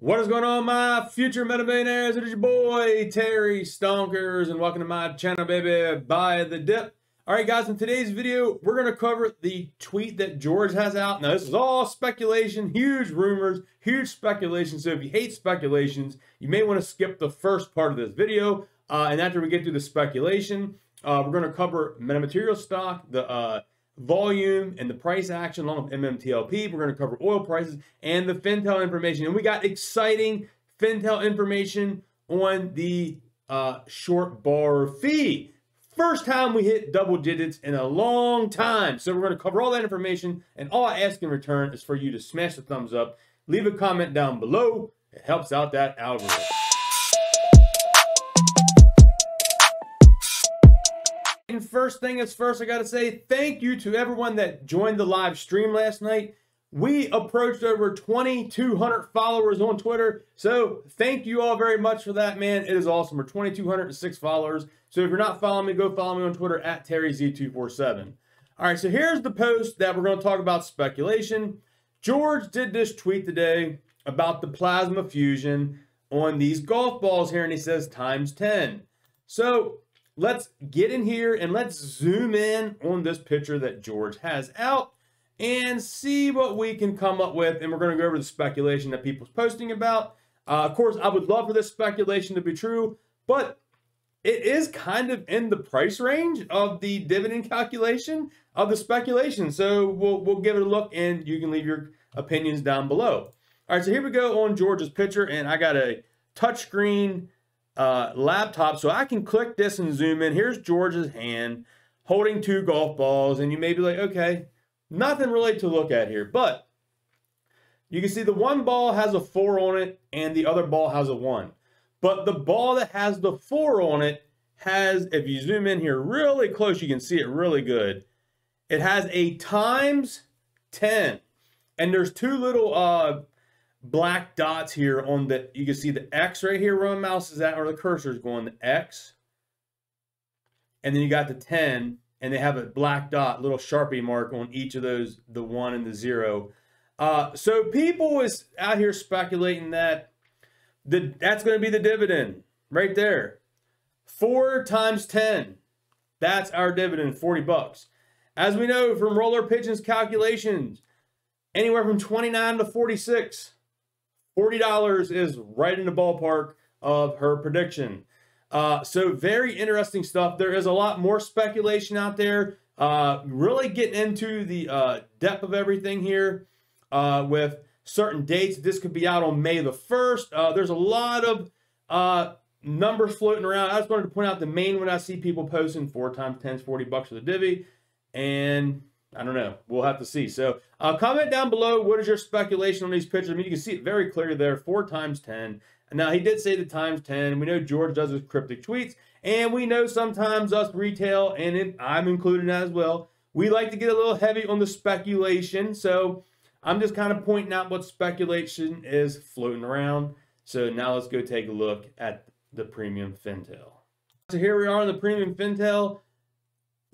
What is going on, my future meta millionaires? It is your boy, Terry Stonkers, and welcome to my channel, baby, Buy the Dip. All right, guys, in today's video, we're going to cover the tweet that George has out. Now, this is all speculation, huge rumors, huge speculation. So if you hate speculations, you may want to skip the first part of this video. Uh, and after we get through the speculation, uh, we're going to cover metamaterial stock, the uh, volume and the price action along with MMTLP. We're going to cover oil prices and the Fintel information. And we got exciting Fintel information on the uh, short borrow fee. First time we hit double digits in a long time. So we're going to cover all that information. And all I ask in return is for you to smash the thumbs up, leave a comment down below. It helps out that algorithm. And first thing is first, I got to say thank you to everyone that joined the live stream last night. We approached over 2,200 followers on Twitter. So thank you all very much for that, man. It is awesome. We're 2,206 followers. So if you're not following me, go follow me on Twitter at TerryZ247. All right, so here's the post that we're going to talk about speculation. George did this tweet today about the plasma fusion on these golf balls here, and he says times 10. So let's get in here and let's zoom in on this picture that George has out and see what we can come up with. And we're going to go over the speculation that people's posting about. Uh, of course, I would love for this speculation to be true, but it is kind of in the price range of the dividend calculation of the speculation. So we'll, we'll give it a look and you can leave your opinions down below. All right, so here we go on George's picture, and I got a touchscreen uh, laptop. So I can click this and zoom in. Here's George's hand holding two golf balls. And you may be like, okay, nothing really to look at here. But you can see the one ball has a four on it and the other ball has a one. But the ball that has the four on it has, if you zoom in here really close, you can see it really good. It has a times 10. And there's two little uh, black dots here on the, you can see the X right here where my mouse is at, or the cursor is going, the X. And then you got the 10, and they have a black dot, little Sharpie mark on each of those, the one and the zero. Uh, so people is out here speculating that the that's going to be the dividend right there. Four times 10. That's our dividend, 40 bucks. As we know from Roller Pigeon's calculations, anywhere from 29 to 46. $40 is right in the ballpark of her prediction. Uh, so very interesting stuff. There is a lot more speculation out there. Uh, really getting into the uh, depth of everything here uh, with certain dates. This could be out on May the 1st. Uh, there's a lot of uh, numbers floating around. I just wanted to point out the main one I see people posting four times 10 is 40 bucks for the divvy. And I don't know. We'll have to see. So uh, comment down below. What is your speculation on these pictures? I mean, you can see it very clearly there. Four times 10. And now he did say the times 10. We know George does his cryptic tweets. And we know sometimes us retail, and it, I'm included as well, we like to get a little heavy on the speculation. So I'm just kind of pointing out what speculation is floating around. So now let's go take a look at the premium Fintel. So here we are on the premium Fintel.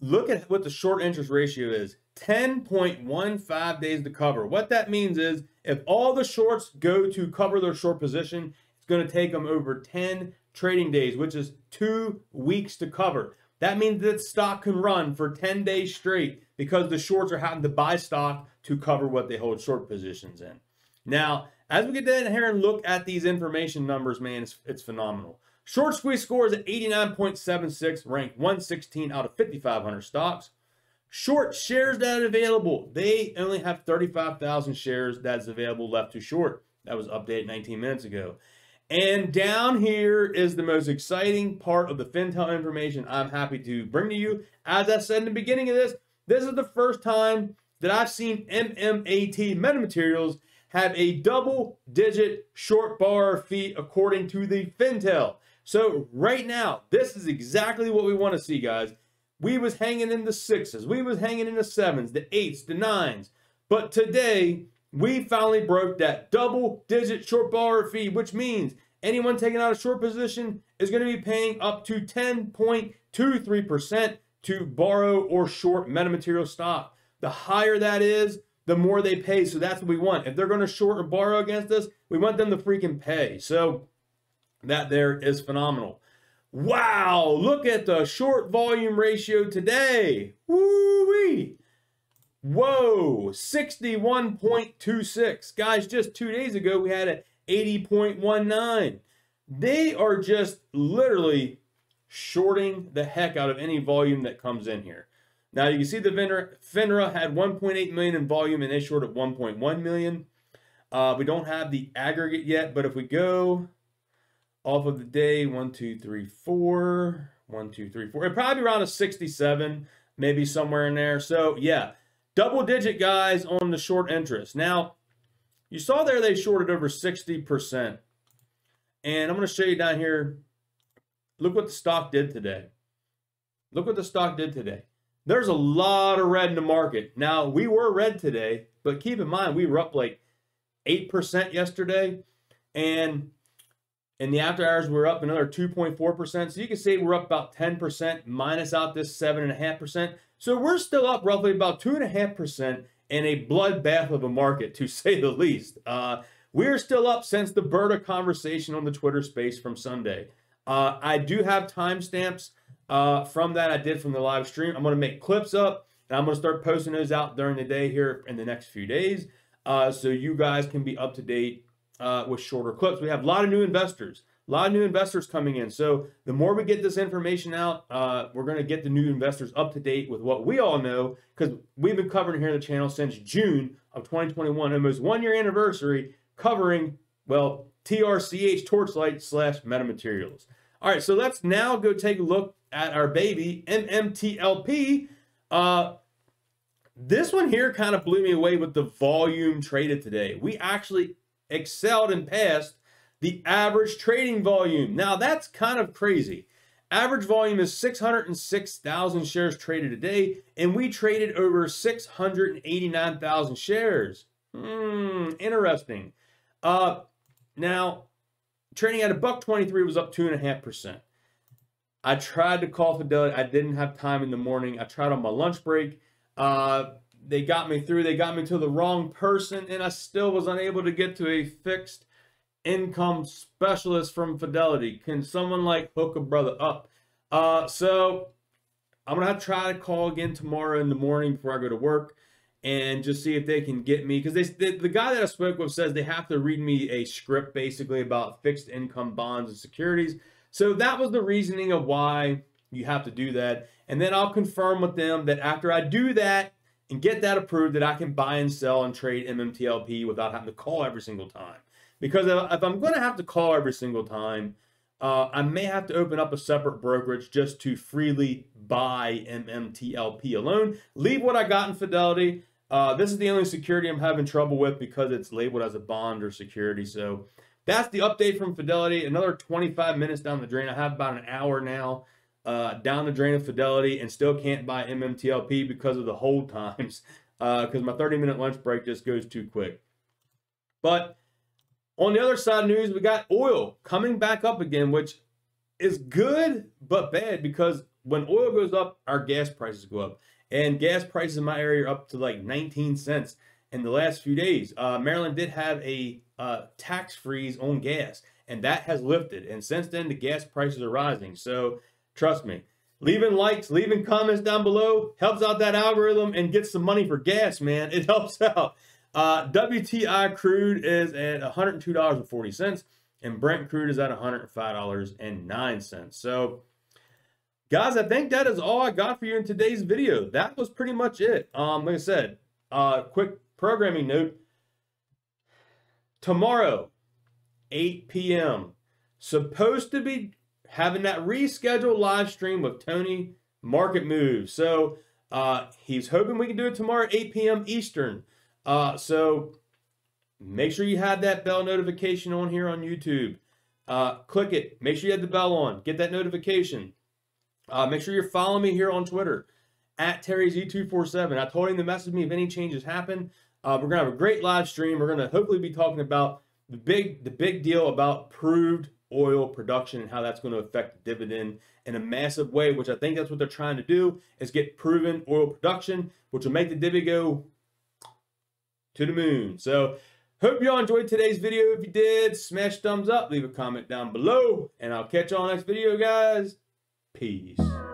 Look at what the short interest ratio is. 10.15 days to cover. What that means is if all the shorts go to cover their short position, it's going to take them over 10 trading days, which is two weeks to cover. That means that stock can run for 10 days straight because the shorts are having to buy stock to cover what they hold short positions in. Now, as we get down here and look at these information numbers, man, it's, it's phenomenal. Short squeeze score is at 89.76, ranked 116 out of 5,500 stocks. Short shares that are available. They only have 35,000 shares that's available left to short. That was updated 19 minutes ago. And down here is the most exciting part of the Fintel information I'm happy to bring to you. As I said in the beginning of this, this is the first time that I've seen MMAT Metamaterials have a double digit short borrow fee according to the Fintel. So right now, this is exactly what we want to see, guys. We was hanging in the sixes. We was hanging in the sevens, the eights, the nines. But today, we finally broke that double digit short borrower fee, which means anyone taking out a short position is going to be paying up to 10.23% to borrow or short metamaterial stock. The higher that is, the more they pay. So that's what we want. If they're going to short or borrow against us, we want them to freaking pay. So that there is phenomenal. Wow, look at the short volume ratio today. Woo-wee. Whoa, 61.26. Guys, just two days ago, we had an 80.19. They are just literally shorting the heck out of any volume that comes in here. Now you can see the FINRA, FINRA had 1.8 million in volume and they shorted 1.1 million. Uh, we don't have the aggregate yet, but if we go off of the day, one, two, three, four, one, two, three, four, it'd probably around a 67, maybe somewhere in there. So yeah, double digit guys on the short interest. Now, you saw there they shorted over 60%. And I'm going to show you down here. Look what the stock did today. Look what the stock did today. There's a lot of red in the market. Now, we were red today, but keep in mind, we were up like 8% yesterday. And in the after hours, we're up another 2.4%. So you can say we're up about 10% minus out this 7.5%. So we're still up roughly about 2.5% in a bloodbath of a market, to say the least. Uh, we're still up since the Berta conversation on the Twitter space from Sunday. Uh, I do have timestamps uh, from that I did from the live stream. I'm going to make clips up and I'm going to start posting those out during the day here in the next few days uh, so you guys can be up to date uh, with shorter clips. We have a lot of new investors, a lot of new investors coming in. So the more we get this information out, uh, we're going to get the new investors up to date with what we all know because we've been covering here on the channel since June of 2021, almost one year anniversary covering, well, TRCH Torchlight slash metamaterials. All right, so let's now go take a look at our baby, MMTLP. Uh, this one here kind of blew me away with the volume traded today. We actually excelled and passed the average trading volume. Now, that's kind of crazy. Average volume is 606,000 shares traded a day, and we traded over 689,000 shares. Hmm, interesting. Uh, now, trading at a buck 23 was up 2.5%. I tried to call Fidelity. I didn't have time in the morning. I tried on my lunch break. Uh, they got me through. They got me to the wrong person, and I still was unable to get to a fixed income specialist from Fidelity. Can someone like hook a brother up? Uh, so I'm gonna try to call again tomorrow in the morning before I go to work and just see if they can get me because they, they, the guy that I spoke with says they have to read me a script basically about fixed income bonds and securities. So that was the reasoning of why you have to do that. And then I'll confirm with them that after I do that and get that approved, that I can buy and sell and trade MMTLP without having to call every single time. Because if I'm going to have to call every single time, uh, I may have to open up a separate brokerage just to freely buy MMTLP alone. Leave what I got in Fidelity. Uh, this is the only security I'm having trouble with because it's labeled as a bond or security. So that's the update from Fidelity. Another 25 minutes down the drain. I have about an hour now uh, down the drain of Fidelity and still can't buy MMTLP because of the hold times because uh, my 30 minute lunch break just goes too quick. But on the other side news, we got oil coming back up again, which is good but bad because when oil goes up, our gas prices go up. And gas prices in my area are up to like 19 cents in the last few days. Uh, Maryland did have a uh, tax freeze on gas, and that has lifted. And since then, the gas prices are rising. So trust me, leaving likes, leaving comments down below helps out that algorithm and gets some money for gas, man. It helps out. Uh, WTI crude is at $102.40, and Brent crude is at $105.09. So Guys, I think that is all I got for you in today's video. That was pretty much it. Um, like I said, uh, quick programming note. Tomorrow, 8 p.m., supposed to be having that rescheduled live stream with Tony Market Moves. So uh, he's hoping we can do it tomorrow at 8 p.m. Eastern. Uh, so make sure you have that bell notification on here on YouTube. Uh, click it. Make sure you have the bell on. Get that notification. Uh, make sure you're following me here on Twitter at TerryZ247. I told him to message me if any changes happen. Uh, we're gonna have a great live stream. We're gonna hopefully be talking about the big the big deal about proved oil production and how that's going to affect the dividend in a massive way, which I think that's what they're trying to do is get proven oil production, which will make the dividend go to the moon. So hope y'all enjoyed today's video. If you did, smash thumbs up, leave a comment down below, and I'll catch y'all next video, guys. Peace.